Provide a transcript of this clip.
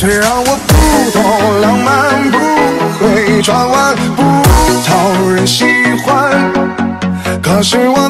虽然我不懂浪漫，不会转弯，不讨人喜欢，可是我